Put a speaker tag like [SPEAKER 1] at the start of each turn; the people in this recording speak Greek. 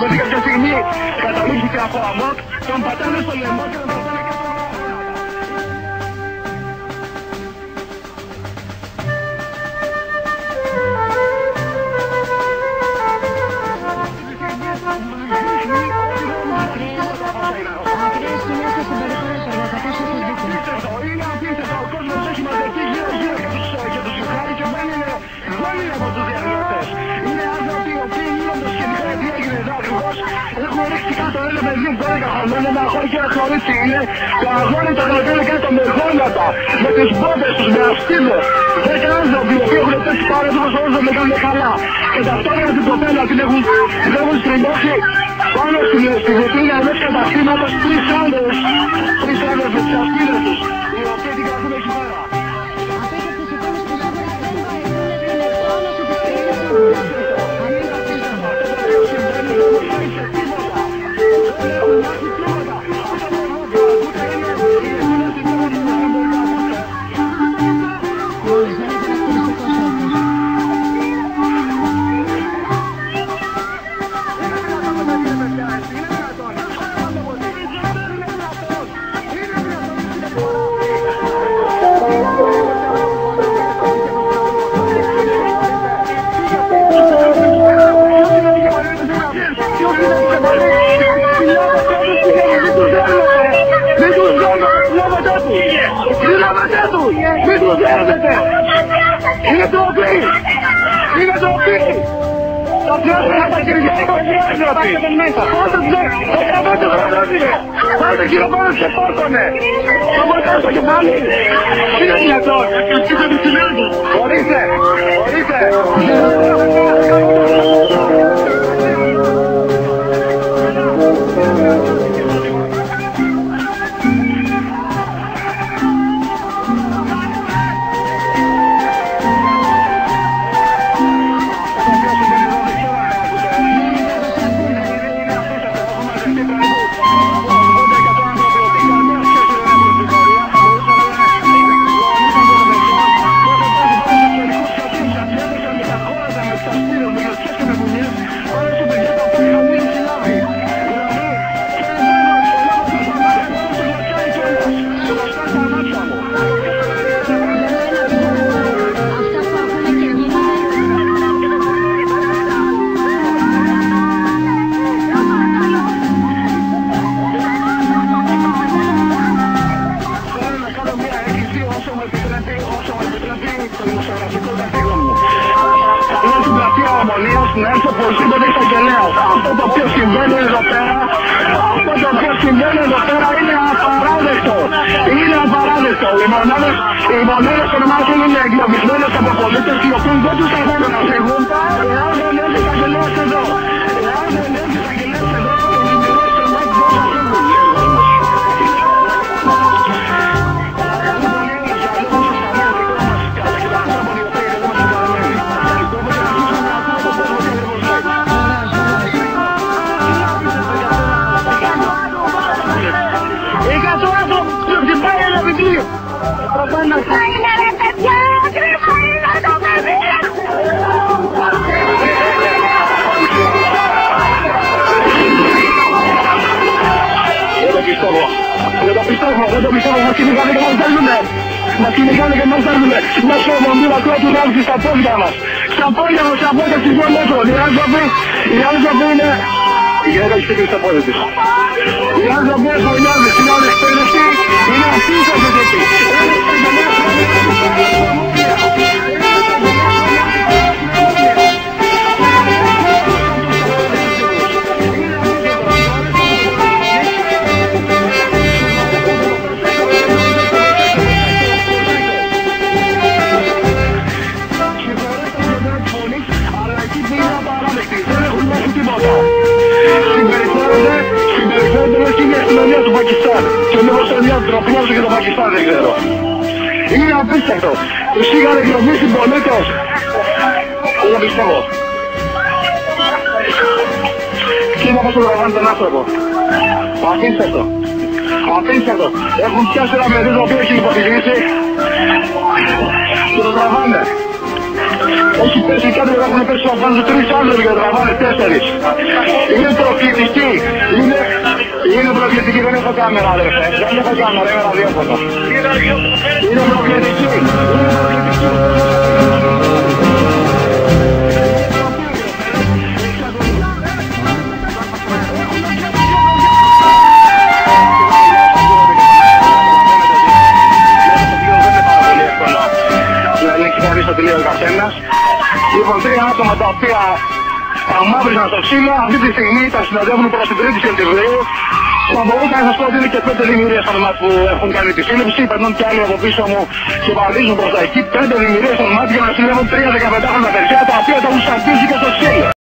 [SPEAKER 1] συλλάβει. Άνθρωπο ότι κάποια στιγμή καταλήξηκε από αμόκ, τον πατάνε στο λαιμό και τον Έχουν ρίξει κάτω ένα παιδί 12 χρονών, ένα αγόρι και ένα κορίτσι είναι. Το αγόρι το κρατάνε κάτω με γόνατα, με τις μπότες τους, με αστίδες. Δέκα άνθρωποι οι οποίοι έχουν πέσει πάνω τους όσο δεν κάνουν καλά. Και ταυτόχρονα την κοπέλας την έχουν, την έχουν στριμώσει πάνω στην, στη βιτρίνα ενός καταστήματος τρεις
[SPEAKER 2] Είναι
[SPEAKER 1] το οπί! Είναι το οπί! Τα πιάσανε τα χέρια τους άνθρωποι! Πότε δεν... Πότε δεν είναι! Πότε γύρω πάνω σε πόρτωνε! Το μορκά στο κεφάλι! Είναι δυνατόν! Ορίστε! Όσο μου επιτρέπει, όσο μου επιτρέπει το δημοσιογραφικό καθήκον μου. Καλώ στην πλατεία Ομονίας να έρθει οπωσδήποτε εισαγγελέας. Αυτό το οποίο συμβαίνει εδώ πέρα, αυτό το οποίο συμβαίνει εδώ πέρα είναι απαράδεκτο. Είναι απαράδεκτο. Οι μονάδες, οι μονάδες των μάτων είναι εγκλωβισμένες από πολίτες οι οποίοι δεν τους αφήνουν να φύγουν. Εάν δεν έρθει εισαγγελέας εδώ, το πιστεύω. Δεν το πιστεύω. Μας κυνηγάνε και μας δέρνουνε. Μας κυνηγάνε και μας δέρνουνε. Μέσω βομβίδα κράτους άρχισε στα πόδια μας. Στα πόδια μας, στα πόδια στις δύο μέτρων. Οι άνθρωποι, οι άνθρωποι είναι... Η γυναίκα έχει στείλει στα πόδια της. Οι άνθρωποι έχουν νιώθει, είναι ανεκπαίδευτοι, είναι απίστευτοι τέτοιοι. Είναι είναι μια ντροπιάζω και το Πακιστάν δεν ξέρω. Είναι απίστευτο. Τους είχαν εγκλωβίσει πολίτες. Δεν το πιστεύω. Κοίτα πώς το τραβάνε τον άνθρωπο. Απίστευτο. Απίστευτο. Έχουν πιάσει ένα παιδί το οποίο έχει υποτιμήσει και το τραβάνε. Έχει πέσει κάτι που έχουν πέσει πάνω σε τρεις άλλους και τραβάνε τέσσερις. Είναι προκλητική. Είναι, είναι προκλητική, δεν έχω κάμερα αδερφέ. Δεν έχω κάμερα, είμαι ραδιόφωνο. Είναι προκλητική. Είναι προκλητική. στο τελείο ο καθένας. Λοιπόν, τρία άτομα τα οποία αμάβρισαν στο ξύλο, αυτή τη στιγμή τα συνοδεύουν προς την 3η Σεπτεμβρίου. Θα μπορούσα να σας πω ότι είναι και πέντε δημιουργίες των ΜΑΤ που έχουν κάνει τη σύλληψη, περνούν και άλλοι από πίσω μου και βαδίζουν προς τα εκεί. Πέντε δημιουργίες των ΜΑΤ για να συλλεύουν τρία 15 χρόνια παιδιά, τα οποία τα έχουν σαντήσει και στο